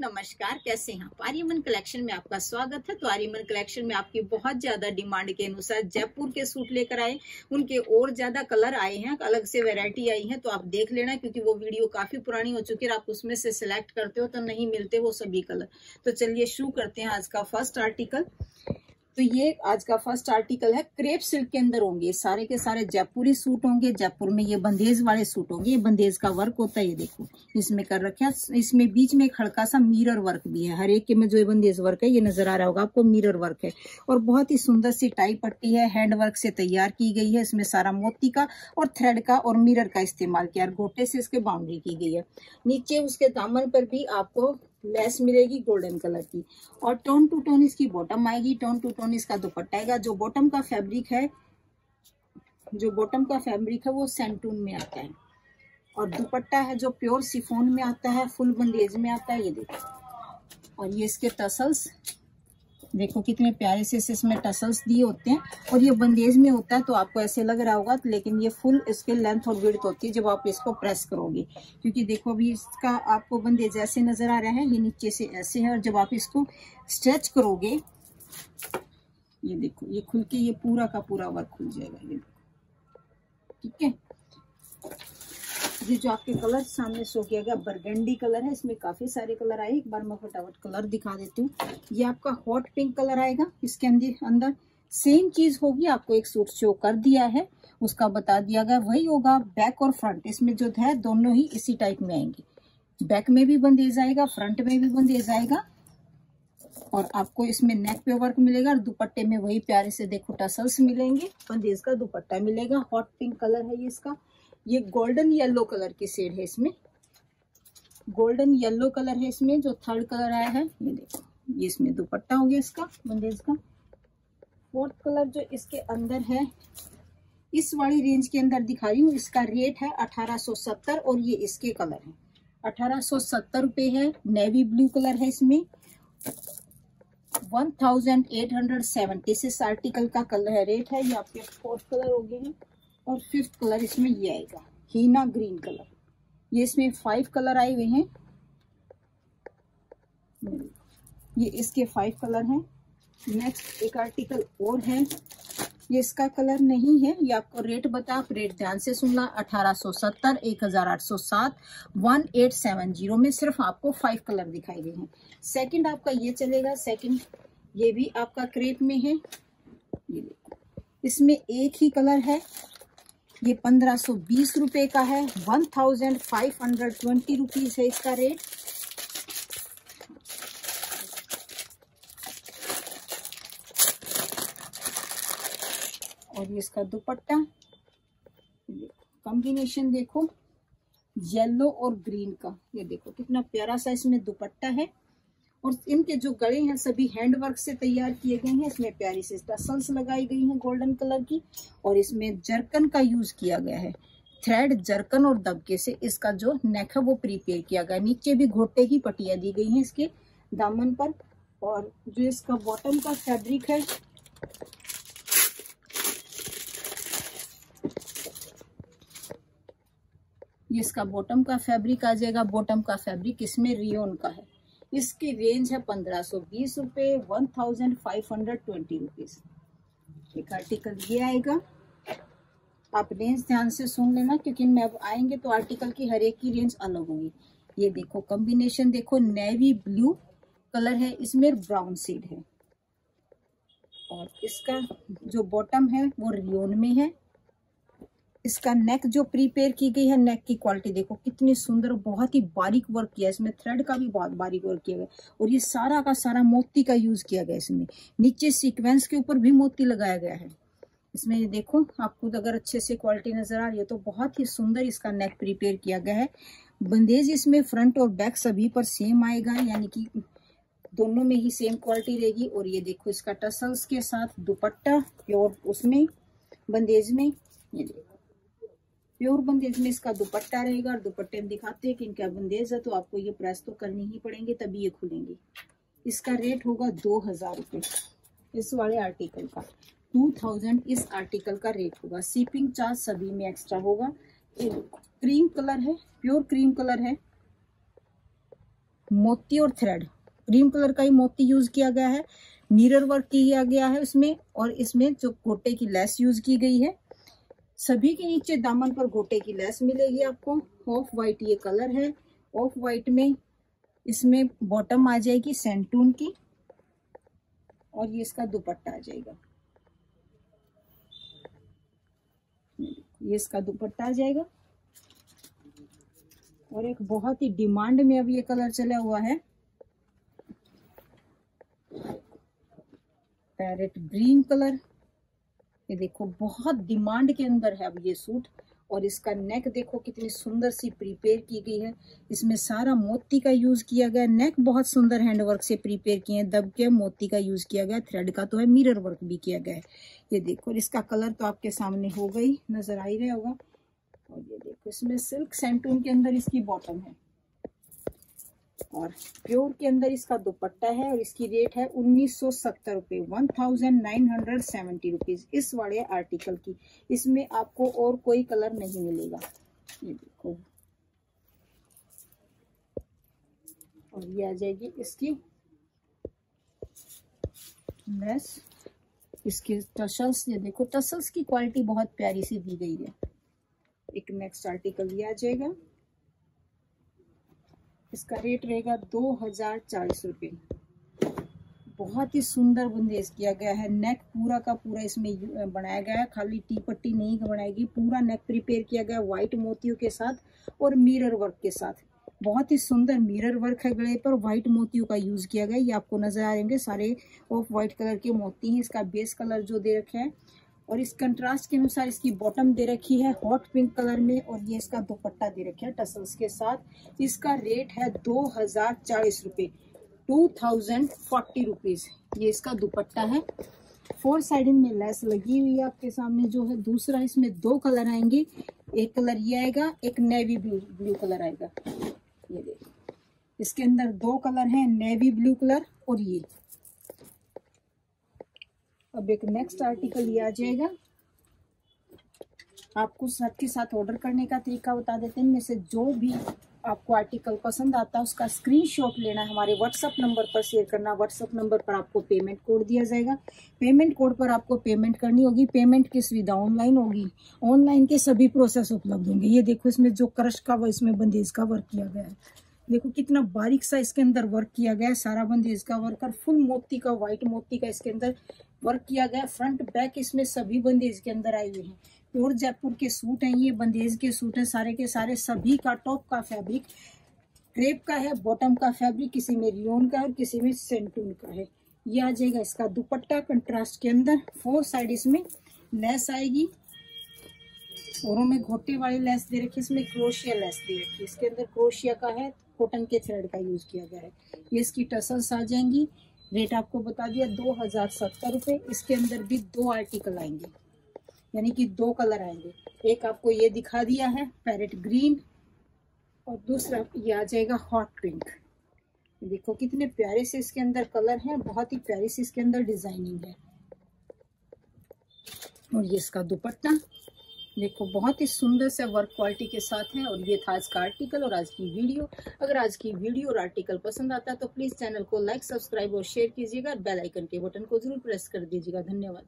नमस्कार, कैसे हैं आप? आर्यमन कलेक्शन में आपका स्वागत है। तो आर्यमन कलेक्शन में आपकी बहुत ज़्यादा डिमांड के अनुसार जयपुर के सूट लेकर आए। उनके और ज़्यादा कलर आए हैं, अलग से वैरायटी आई है। तो आप देख लेना, क्योंकि वो वीडियो काफ़ी पुरानी हो चुकी है आप उसमें से सिलेक्ट करते हो तो नहीं मिलते वो सभी कलर तो चलिए शुरू करते हैं आज का फ़र्स्ट आर्टिकल तो ये आज का फ़र्स्ट आर्टिकल है क्रेप सिल्क के अंदर होंगे, सारे के सारे जयपुरी सूट होंगे, जयपुर में ये बंदेज वाले सूट होंगे, ये बंदेज का वर्क होता है, ये देखो, इसमें कर रखे इसमें बीच में एक हल्का सा मिरर वर्क भी है, हर एक के में जो ये बंदेज वर्क है, ये नज़र आ रहा होगा आपको मिरर वर्क है, और बहुत ही सुंदर सी टाई पट्टी है हैंड वर्क से तैयार की गई है, इसमें सारा मोती का और थ्रेड का और मिरर का इस्तेमाल किया, और गोटे से इसके बाउंड्री की गई है, नीचे उसके दामन पर भी आपको लेस मिलेगी गोल्डन कलर की। और टोन टू टोन इसकी बॉटम आएगी। टोन टू टोन इसका दुपट्टा आएगा। जो बॉटम का फैब्रिक है, जो बॉटम का फैब्रिक है, वो सेंटून में आता है। और दुपट्टा है जो प्योर सिफोन में आता है फुल बंदेज में आता है, ये देखो और ये इसके टसल्स देखो कितने प्यारे से इसमें टसल्स दिए होते हैं। और ये बंदेज में होता है तो आपको ऐसे लग रहा होगा, लेकिन ये फुल इसके लेंथ और विड्थ होती है जब आप इसको प्रेस करोगे। क्योंकि देखो अभी इसका आपको बंदेज ऐसे नज़र आ रहा है, ये नीचे से ऐसे है, और जब आप इसको स्ट्रेच करोगे, ये देखो, ये खुल के ये पूरा का पूरा वर्क खुल जाएगा, ये ठीक है? ये जो आपके कलर सामने शो किया गया, बरगंडी कलर है, इसमें काफ़ी सारे कलर आए। एक बार मैं फटाफट कलर दिखा देती हूँ। ये आपका हॉट पिंक कलर आएगा, इसके अंदर सेम चीज़ होगी, आपको एक सूट शो कर दिया है। उसका बता दिया गया, वही होगा बैक और फ्रंट इसमें जो है, दोनों ही इसी टाइप में आएँगे। बैक में भी बंदेज आएगा फ्रंट में भी बंदेज आएगा, और आपको इसमें नेक पे वर्क मिलेगा, और दुपट्टे में वही प्यारे से देखो टसल्स मिलेंगे। बंदेज का दुपट्टा मिलेगा हॉट पिंक कलर है ये इसका। ये गोल्डन येलो कलर की शेड है इसमें। गोल्डन येलो कलर है इसमें, जो थर्ड कलर आया है। ये देखो, ये इसमें दुपट्टा हो गया इसका बंदेज का। फोर्थ कलर जो इसके अंदर है, इस वाली रेंज के अंदर दिखा रही हूँ, इसका रेट है 1870 और ये इसके कलर है। अठारह सौ सत्तर रुपये है नेवी ब्लू कलर है इसमें। 1876 इस आर्टिकल का कलर है रेट है। ये आपके फोर्थ कलर हो गए हैं। और फिफ्थ कलर इसमें ये आएगा हीना ग्रीन कलर ये इसमें फाइव कलर आए हुए हैं। ये इसके फाइव कलर हैं। नेक्स्ट एक आर्टिकल और है। ये इसका कलर नहीं है। ये आपको रेट बता आप रेट ध्यान से सुनना। अठारह सौ सत्तर, एक हज़ार आठ सौ सात वन एट सेवन ज़ीरो में सिर्फ़ आपको फाइव कलर दिखाई गए हैं। सेकंड आपका ये चलेगा। सेकंड ये भी आपका क्रेप में है। ये इसमें एक ही कलर है। ये पंद्रह सौ बीस रुपए का है। One thousand five hundred twenty rupees है इसका रेट। और ये इसका दुपट्टा। कॉम्बिनेशन देखो, येलो और ग्रीन का। ये देखो कितना प्यारा सा इसमें दुपट्टा है। और इनके जो गले हैं, सभी हैंड वर्क से तैयार किए गए हैं। इसमें प्यारी से टसल्स लगाई गई हैं गोल्डन कलर की और इसमें जर्कन का यूज़ किया गया है। थ्रेड, जर्कन और दबके से इसका जो नेक है, वो प्रीपेयर किया गया नीचे भी घोटे की पटिया दी गई हैं इसके दामन पर और जो इसका बॉटम का फैब्रिक है, ये इसका बॉटम का फैब्रिक आ जाएगा। बॉटम का फैब्रिक इसमें रियोन का है। इसकी रेंज है पंद्रह सौ बीस रुपये one thousand five hundred twenty rupees एक आर्टिकल ये आएगा। आप रेंज ध्यान से सुन लेना, क्योंकि मैं अब आएँगे तो आर्टिकल की हर एक की रेंज अलग होगी। ये देखो कॉम्बिनेशन देखो नेवी ब्लू कलर है, इसमें ब्राउन सीड है। और इसका जो बॉटम है, वो रियोन में है। इसका नेक जो प्रीपेयर की गई है नेक की क्वालिटी देखो, कितनी सुंदर बहुत ही बारीक वर्क किया है इसमें थ्रेड का भी बहुत बारीक वर्क किया गया और ये सारा का सारा मोती का यूज़ किया गया इसमें। नीचे सीक्वेंस के ऊपर भी मोती लगाया गया है। इसमें ये देखो आपको अगर अच्छे से क्वालिटी नज़र आ रही है तो बहुत ही सुंदर इसका नेक प्रिपेयर किया गया है। बंदेज इसमें फ्रंट और बैक सभी पर सेम आएगा, यानी कि दोनों में ही सेम क्वालिटी रहेगी और ये देखो इसका टसल्स के साथ दुपट्टा प्योर उसमें, बंदेज में, ये देखो। प्योर बंदेज में इसका दुपट्टा रहेगा और दुपट्टे में दिखाते हैं कि इनका बंदेज है तो आपको ये प्रेस तो करनी ही पड़ेंगे, तभी ये खुलेंगे। इसका रेट होगा दो हज़ार रुपये। इस वाले आर्टिकल का। टू थाउज़ेंड इस आर्टिकल का रेट होगा। सीपिंग चार्ज सभी में एक्स्ट्रा होगा। क्रीम कलर है प्योर क्रीम कलर है। मोती और थ्रेड क्रीम कलर का ही मोती यूज़ किया गया है। मिरर वर्क किया गया है उसमें और इसमें जो गोटे की लेस यूज़ की गई है सभी के नीचे दामन पर गोटे की लेस मिलेगी आपको। ऑफ़ वाइट ये कलर है। ऑफ़ वाइट में इसमें बॉटम आ जाएगी सेंटून की। और ये इसका दुपट्टा आ जाएगा। ये इसका दुपट्टा आ जाएगा। और एक बहुत ही डिमांड में अब ये कलर चला हुआ है। पैरेट ग्रीन कलर ये देखो, बहुत डिमांड के अंदर है अब ये सूट और इसका नेक देखो कितनी सुंदर सी प्रिपेयर की गई है। इसमें सारा मोती का यूज़ किया गया नेक बहुत सुंदर हैंडवर्क से प्रिपेयर किए हैं। दब के मोती का यूज़ किया गया थ्रेड का तो है मिरर वर्क भी किया गया है। ये देखो, इसका कलर तो आपके सामने हो गई नज़र आ ही रहा होगा। और ये देखो, इसमें सिल्क सेंटून के अंदर इसकी बॉटम है। और प्योर के अंदर इसका दुपट्टा है और इसकी रेट है उन्नीस सौ सत्तर रुपये one thousand nine hundred seventy rupees इस वाले आर्टिकल की। इसमें आपको और कोई कलर नहीं मिलेगा। ये देखो। और ये आ जाएगी इसकी लेस इसके टसल्स ये देखो टसल्स की क्वालिटी बहुत प्यारी सी दी गई है। एक नेक्स्ट आर्टिकल ये आ जाएगा। इसका रेट रहेगा दो हज़ार चालीस रुपये। बहुत ही सुंदर बुंदेज किया गया है। नेक पूरा का पूरा इसमें बनाया गया है। खाली टी पट्टी नहीं बनाएगी। पूरा नेक प्रिपेयर किया गया व्हाइट मोतियों के साथ और मिरर वर्क के साथ। बहुत ही सुंदर मिरर वर्क है गले पर। व्हाइट मोतियों का यूज़ किया गया ये आपको नज़र आएँगे सारे ऑफ़ व्हाइट कलर के मोती हैं। इसका बेस कलर जो दे रखे हैं और इस कंट्रास्ट के अनुसार इसकी बॉटम दे रखी है हॉट पिंक कलर में और ये इसका दुपट्टा दे रखा है टसल्स के साथ। इसका रेट है दो हज़ार चालीस रुपये टू थाउज़ेंड फोर्टी रुपीज़। ये इसका दुपट्टा है। फोर साइड में लेस लगी हुई है आपके सामने जो है। दूसरा इसमें दो कलर आएँगे। एक कलर ये आएगा, एक नेवी ब्लू ब्लू कलर आएगा। ये देखिए। इसके अंदर दो कलर हैं, नेवी ब्लू कलर और ये। अब एक नेक्स्ट आर्टिकल ये आ जाएगा। आपको साथ के साथ ऑर्डर करने का तरीका बता देते हैं। इनमें से जो भी आपको आर्टिकल पसंद आता है, उसका स्क्रीनशॉट लेना हमारे व्हाट्सअप नंबर पर शेयर करना व्हाट्सअप नंबर पर आपको पेमेंट कोड दिया जाएगा। पेमेंट कोड पर आपको पेमेंट करनी होगी। पेमेंट की सुविधा ऑनलाइन होगी? ऑनलाइन के सभी प्रोसेस उपलब्ध होंगे। ये देखो, इसमें जो क्रश का वो इसमें बंदेज का वर्क किया गया है। देखो कितना बारीक सा इसके अंदर वर्क किया गया है। सारा बंदेज का वर्क और फुल मोती का व्हाइट मोती का इसके अंदर वर्क किया गया फ्रंट बैक इसमें सभी बंदेज के अंदर आए हुए हैं। प्योर जयपुर के सूट हैं ये बंदेज के सूट हैं सारे के सारे। सभी का टॉप का फैब्रिक क्रेप का है बॉटम का फैब्रिक किसी में रियोन का है और किसी में सेंटून का है। ये आ जाएगा इसका दुपट्टा कंट्रास्ट के अंदर। फोर साइड इसमें लेस आएगी। औरों में घोटे वाली लेस दे रखी इसमें क्रोशिया लेस दे रखी इसके अंदर क्रोशिया का है। कॉटन के थ्रेड का यूज़ किया गया है। ये इसकी टसल्स आ जाएँगी। रेट आपको बता दिया, दो हज़ार सत्तर रुपये इसके अंदर भी दो आर्टिकल आएँगे। यानी कि दो कलर आएँगे। एक आपको ये दिखा दिया है, पैरेट ग्रीन, और दूसरा ये आ जाएगा हॉट पिंक। देखो कितने प्यारे से इसके अंदर कलर हैं, बहुत ही प्यारे से इसके अंदर डिज़ाइनिंग है। और ये इसका दुपट्टा। देखो, बहुत ही सुंदर से वर्क क्वालिटी के साथ है और ये था आज का आर्टिकल और आज की वीडियो अगर आज की वीडियो और आर्टिकल पसंद आता है तो प्लीज़ चैनल को लाइक सब्सक्राइब और शेयर कीजिएगा बेल आइकन के बटन को ज़रूर प्रेस कर दीजिएगा। धन्यवाद।